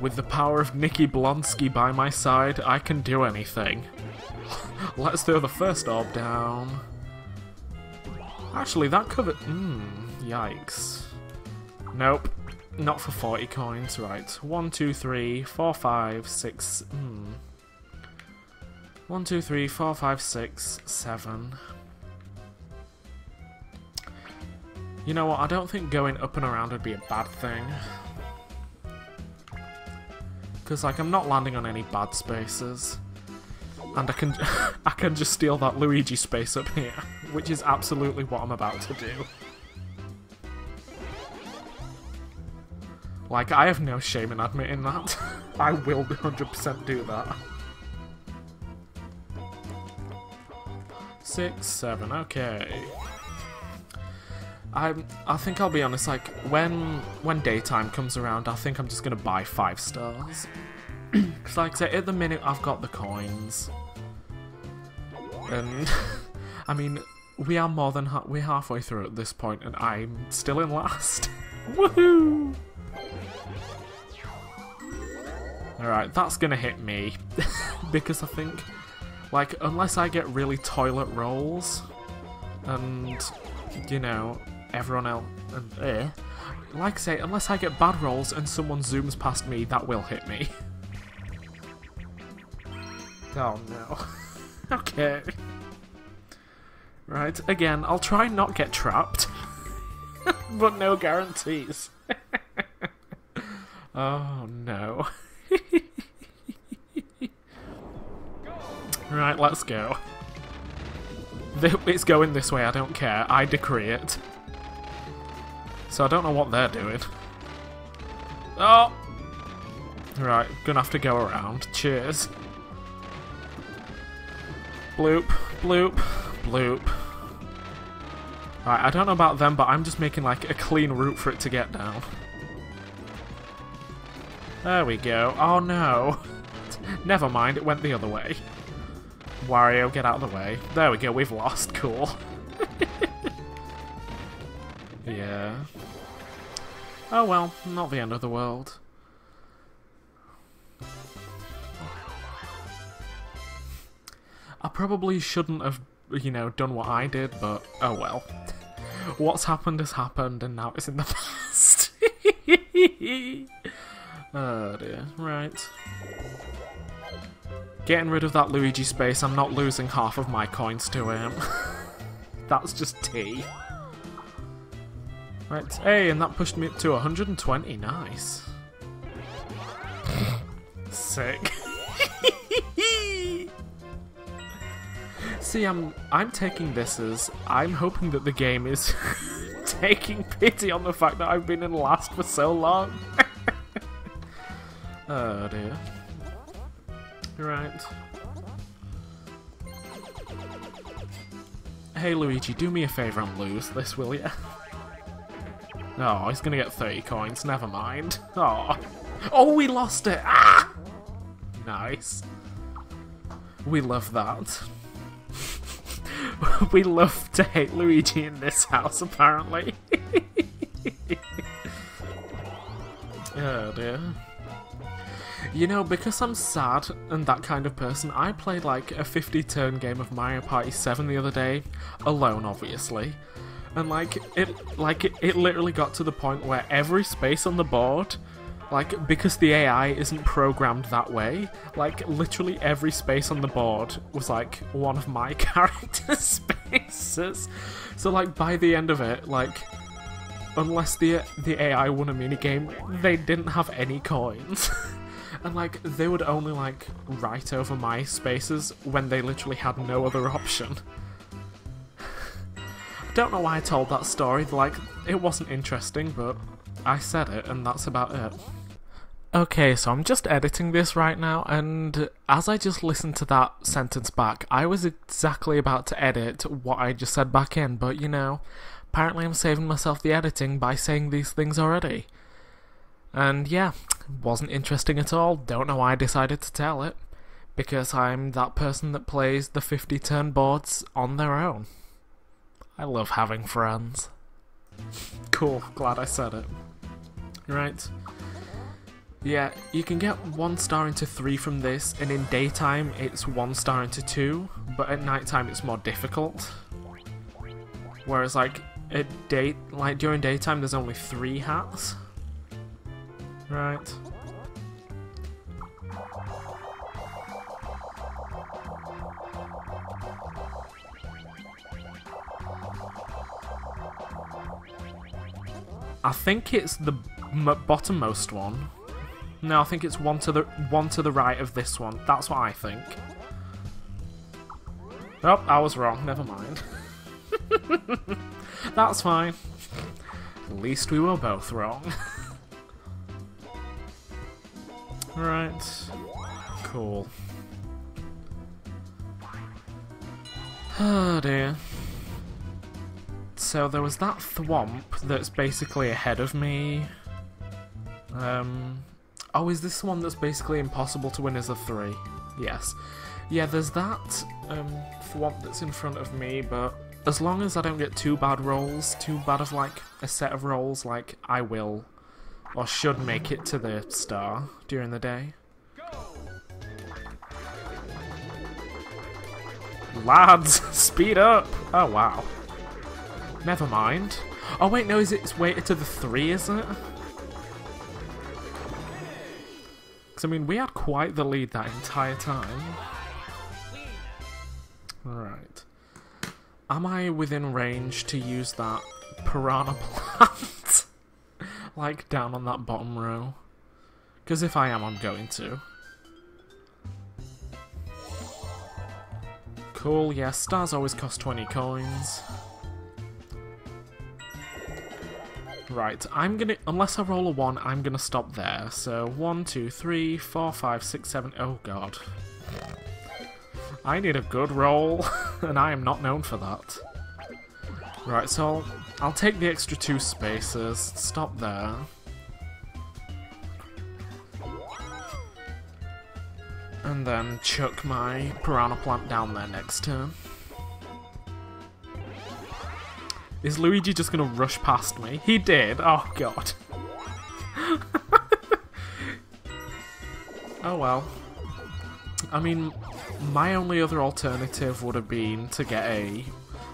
With the power of Nikki Blonsky by my side, I can do anything. Let's throw the first orb down. Actually, that covered. Mmm, yikes. Nope, not for 40 coins, right. 1, 2, 3, 4, 5, 6. Hmm. 1, 2, 3, 4, 5, 6, 7. You know what, I don't think going up and around would be a bad thing. Because, like, I'm not landing on any bad spaces. And I can, I can just steal that Luigi space up here, which is absolutely what I'm about to do. Like, I have no shame in admitting that. I will 100% do that. Six, seven, okay. I I think I'll be honest. Like when when daytime comes around, I think I'm just gonna buy five stars. Cause like I say, at the minute I've got the coins, and I mean we are more than ha we're halfway through at this point, and I'm still in last. Woohoo! Alright, that's gonna hit me. because I think, like, unless I get really toilet rolls, and, you know, everyone else, and, eh, like I say, unless I get bad rolls and someone zooms past me, that will hit me. oh no. okay. Right, again, I'll try not get trapped. but no guarantees. oh no. right, let's go. It's going this way, I don't care. I decree it. So I don't know what they're doing. Oh! Right, gonna have to go around. Cheers. Bloop, bloop, bloop. Right, I don't know about them, but I'm just making like a clean route for it to get down. There we go. Oh no. Never mind, it went the other way. Wario, get out of the way. There we go, we've lost. Cool. yeah. Oh well, not the end of the world. I probably shouldn't have, you know, done what I did, but oh well. What's happened has happened, and now it's in the past. oh dear, right. Getting rid of that Luigi space, I'm not losing half of my coins to him. That's just tea. Right, hey, and that pushed me up to 120, nice. Sick. See, I'm I'm taking this as I'm hoping that the game is taking pity on the fact that I've been in last for so long. oh dear. Right. Hey Luigi, do me a favour and lose this, will ya? Oh, he's gonna get 30 coins, never mind. Oh, oh we lost it! Ah! Nice. We love that. we love to hate Luigi in this house, apparently. oh dear. You know, because I'm sad and that kind of person, I played like a 50 turn game of Mario Party 7 the other day, alone obviously. And like it like it, it literally got to the point where every space on the board like, because the AI isn't programmed that way, like, literally every space on the board was, like, one of my character spaces. So, like, by the end of it, like, unless the the AI won a mini game, they didn't have any coins. and, like, they would only, like, write over my spaces when they literally had no other option. Don't know why I told that story, like, it wasn't interesting, but I said it, and that's about it. Okay, so I'm just editing this right now, and as I just listened to that sentence back, I was exactly about to edit what I just said back in, but you know, apparently I'm saving myself the editing by saying these things already. And yeah, wasn't interesting at all, don't know why I decided to tell it, because I'm that person that plays the 50 turn boards on their own. I love having friends. cool, glad I said it. Right. Yeah, you can get one star into three from this, and in daytime it's one star into two, but at nighttime it's more difficult. Whereas like at day like during daytime there's only three hats. Right. I think it's the bottommost one. No, I think it's one to the one to the right of this one. That's what I think. Oh, I was wrong. Never mind. That's fine. At least we were both wrong. right. Cool. Oh dear. So there was that thwomp that's basically ahead of me. Um, oh, is this one that's basically impossible to win as a 3? Yes. Yeah, there's that um, thwomp that's in front of me, but as long as I don't get too bad rolls, too bad of like a set of rolls, like I will or should make it to the star during the day. Lads, speed up! Oh wow. Never mind. Oh wait, no, is it, it's weighted to the three, is it? Because, I mean, we had quite the lead that entire time. Right. Am I within range to use that piranha plant? like, down on that bottom row? Because if I am, I'm going to. Cool, yeah, stars always cost 20 coins. Right, I'm gonna, unless I roll a 1, I'm gonna stop there. So, one, two, three, four, five, six, seven. Oh god. I need a good roll, and I am not known for that. Right, so I'll, I'll take the extra two spaces, stop there. And then chuck my piranha plant down there next turn. Is Luigi just gonna rush past me? He did. Oh god. oh well. I mean, my only other alternative would have been to get a,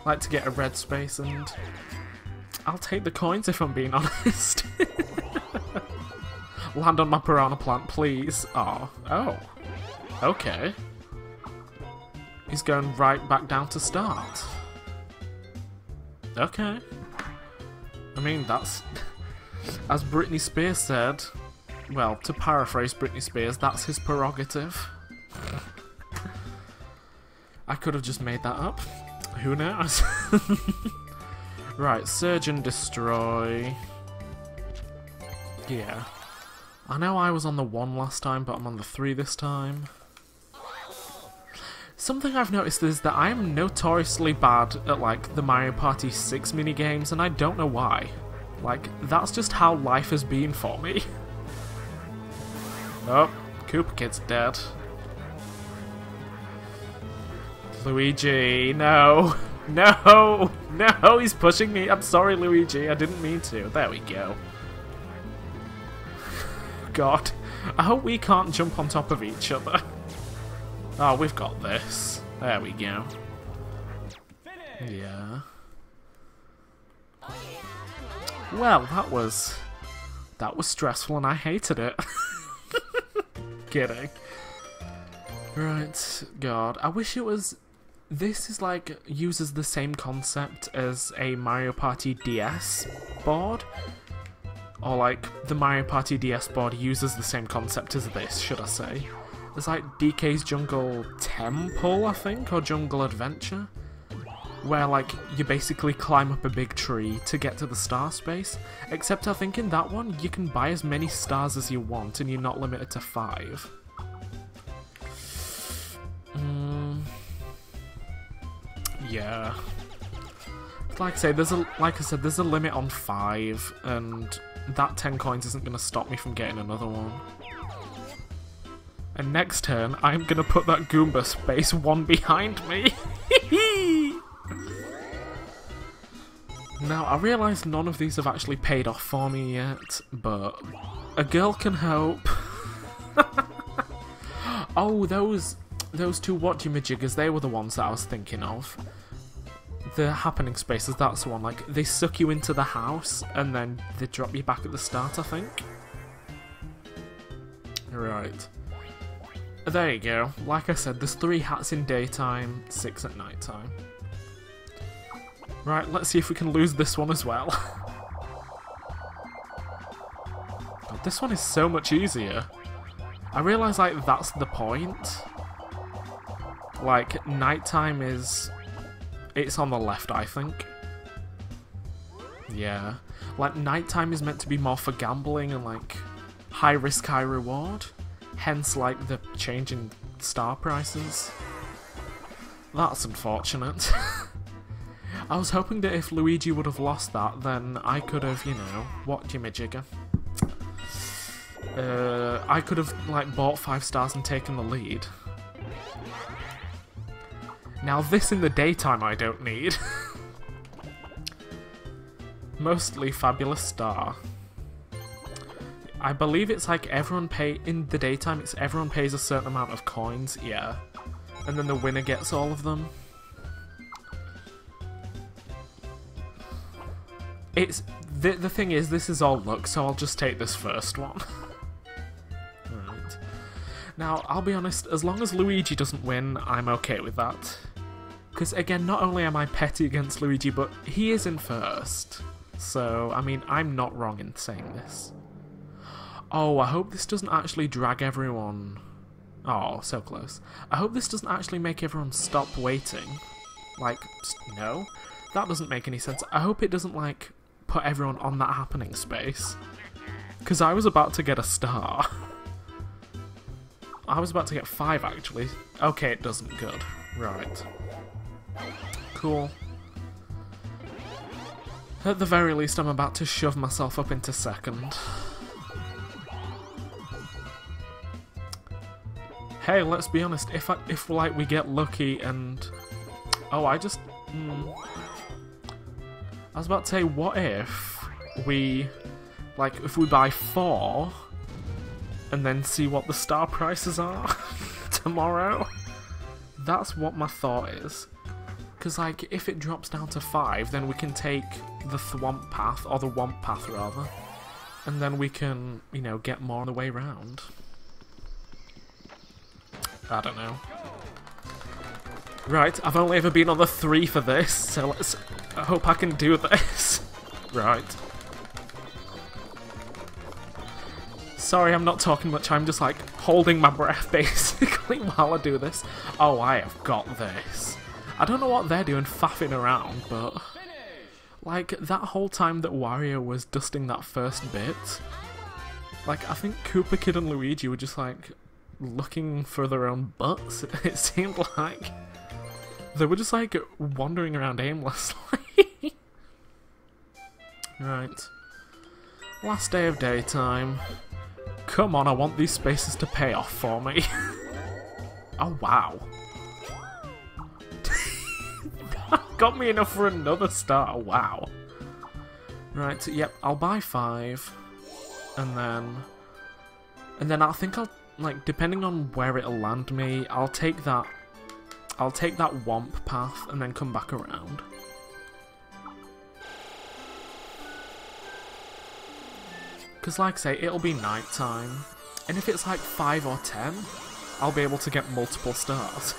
like to get a red space, and I'll take the coins if I'm being honest. Land on my piranha plant, please. Oh, oh, okay. He's going right back down to start. Okay. I mean, that's... As Britney Spears said, well, to paraphrase Britney Spears, that's his prerogative. I could have just made that up. Who knows? right, Surge and Destroy. Yeah. I know I was on the 1 last time, but I'm on the 3 this time. Something I've noticed is that I am notoriously bad at like the Mario Party 6 minigames and I don't know why. Like, that's just how life has been for me. oh, Koopa Kid's dead. Luigi, no. No! No, he's pushing me. I'm sorry, Luigi. I didn't mean to. There we go. God. I hope we can't jump on top of each other. Oh, we've got this. There we go. Yeah. Well, that was... That was stressful and I hated it. Kidding. Right, God. I wish it was... This is like, uses the same concept as a Mario Party DS board. Or like, the Mario Party DS board uses the same concept as this, should I say. There's like DK's Jungle Temple, I think, or Jungle Adventure, where like you basically climb up a big tree to get to the star space. Except I think in that one you can buy as many stars as you want and you're not limited to five. Mm. Yeah. Like I say, there's a like I said, there's a limit on five, and that ten coins isn't going to stop me from getting another one. And next turn, I'm gonna put that Goomba space one behind me. now, I realise none of these have actually paid off for me yet, but A girl can hope. oh, those those two whatchamajiggers, they were the ones that I was thinking of. The happening spaces, that's the one. Like, they suck you into the house and then they drop you back at the start, I think. Right. There you go. Like I said, there's three hats in daytime, six at nighttime. Right, let's see if we can lose this one as well. God, this one is so much easier. I realise, like, that's the point. Like, nighttime is... It's on the left, I think. Yeah. Like, nighttime is meant to be more for gambling and, like, high risk, high reward. Hence, like, the change in star prices. That's unfortunate. I was hoping that if Luigi would have lost that, then I could have, you know, what Jimmy Jigger. Uh, I could have, like, bought five stars and taken the lead. Now this in the daytime I don't need. Mostly Fabulous Star. I believe it's like everyone pay in the daytime. It's everyone pays a certain amount of coins. Yeah, and then the winner gets all of them. It's the the thing is this is all luck, so I'll just take this first one. right. Now I'll be honest. As long as Luigi doesn't win, I'm okay with that. Because again, not only am I petty against Luigi, but he is in first. So I mean, I'm not wrong in saying this. Oh, I hope this doesn't actually drag everyone... Oh, so close. I hope this doesn't actually make everyone stop waiting. Like, no? That doesn't make any sense. I hope it doesn't, like, put everyone on that happening space. Because I was about to get a star. I was about to get five, actually. Okay, it doesn't. Good. Right. Cool. At the very least, I'm about to shove myself up into second. Hey, let's be honest. If I, if like we get lucky and oh, I just hmm. I was about to say, what if we like if we buy four and then see what the star prices are tomorrow? That's what my thought is. Because, like, if it drops down to five, then we can take the Thwomp path, or the Womp path, rather. And then we can, you know, get more on the way round. I don't know. Right, I've only ever been on the three for this, so let's... I hope I can do this. right. Sorry, I'm not talking much, I'm just like holding my breath basically while I do this. Oh, I have got this. I don't know what they're doing faffing around, but... Like, that whole time that Wario was dusting that first bit, like, I think Koopa Kid and Luigi were just like, looking for their own butts, it seemed like. They were just like wandering around aimlessly. right. Last day of daytime. Come on, I want these spaces to pay off for me. oh, wow. got me enough for another star, oh, wow. Right, yep, I'll buy five. And then... And then I think I'll like depending on where it'll land me, I'll take that I'll take that Womp path and then come back around. Because like I say, it'll be night time. And if it's like 5 or 10, I'll be able to get multiple stars.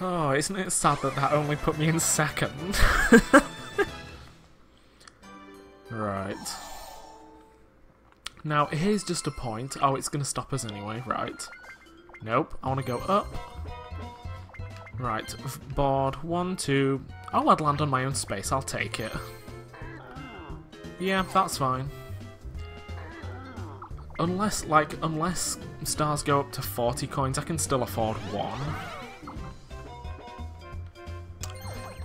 Oh, isn't it sad that that only put me in second? right. Now, here's just a point. Oh, it's going to stop us anyway. Right. Nope. I want to go up. Right. Board. One, two. Oh, I'd land on my own space. I'll take it. Yeah, that's fine. Unless, like, unless stars go up to 40 coins, I can still afford one.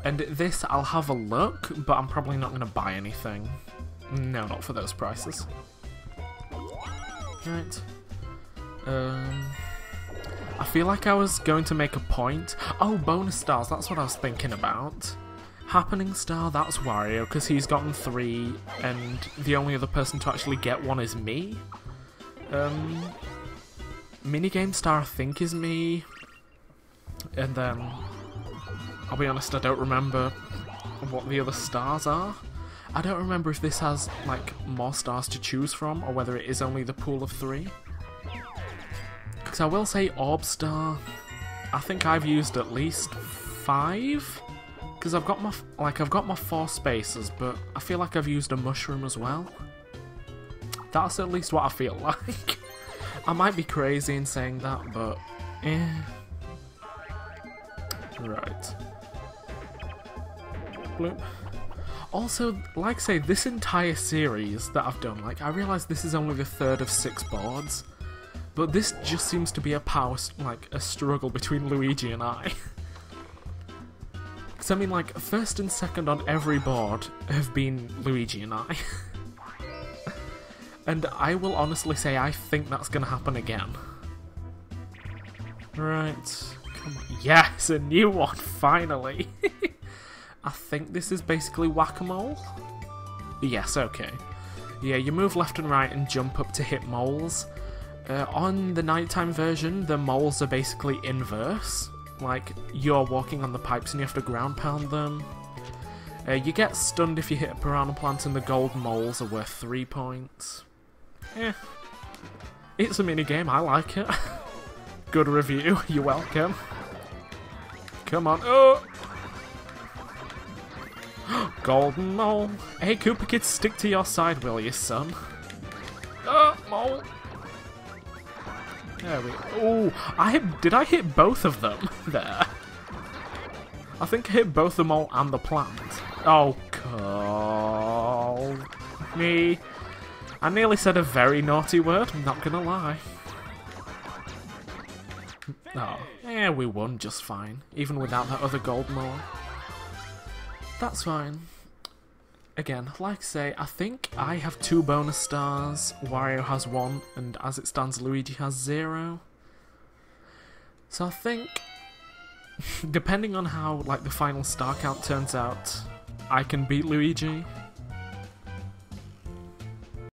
And this, I'll have a look, but I'm probably not going to buy anything. No, not for those prices. Right. Um, I feel like I was going to make a point. Oh, bonus stars, that's what I was thinking about. Happening Star, that's Wario, because he's gotten three, and the only other person to actually get one is me. Um, Minigame Star, I think, is me. And then, I'll be honest, I don't remember what the other stars are. I don't remember if this has, like, more stars to choose from, or whether it is only the pool of three. Because I will say Orb Star, I think I've used at least five? Because I've got my, like, I've got my four spaces, but I feel like I've used a mushroom as well. That's at least what I feel like. I might be crazy in saying that, but, eh. Right. Bloop. Also, like I say, this entire series that I've done, like, I realise this is only the third of six boards, but this just seems to be a power, like, a struggle between Luigi and I. Because, I mean, like, first and second on every board have been Luigi and I. and I will honestly say I think that's going to happen again. Right. Come on. Yes, a new one, finally! I think this is basically whack-a-mole? Yes, okay. Yeah, you move left and right and jump up to hit moles. Uh, on the nighttime version, the moles are basically inverse. Like, you're walking on the pipes and you have to ground pound them. Uh, you get stunned if you hit a piranha plant and the gold moles are worth 3 points. Eh. It's a minigame, I like it. Good review, you're welcome. Come on. Oh! Golden mole. Hey, Koopa Kids, stick to your side, will you, son? Oh, mole. There we. Oh, I hit, did I hit both of them there? I think I hit both the mole and the plant. Oh, call me. I nearly said a very naughty word, I'm not gonna lie. Oh, yeah, we won just fine, even without that other gold mole. That's fine. Again, like I say, I think I have two bonus stars, Wario has one, and as it stands, Luigi has zero. So I think, depending on how like the final star count turns out, I can beat Luigi.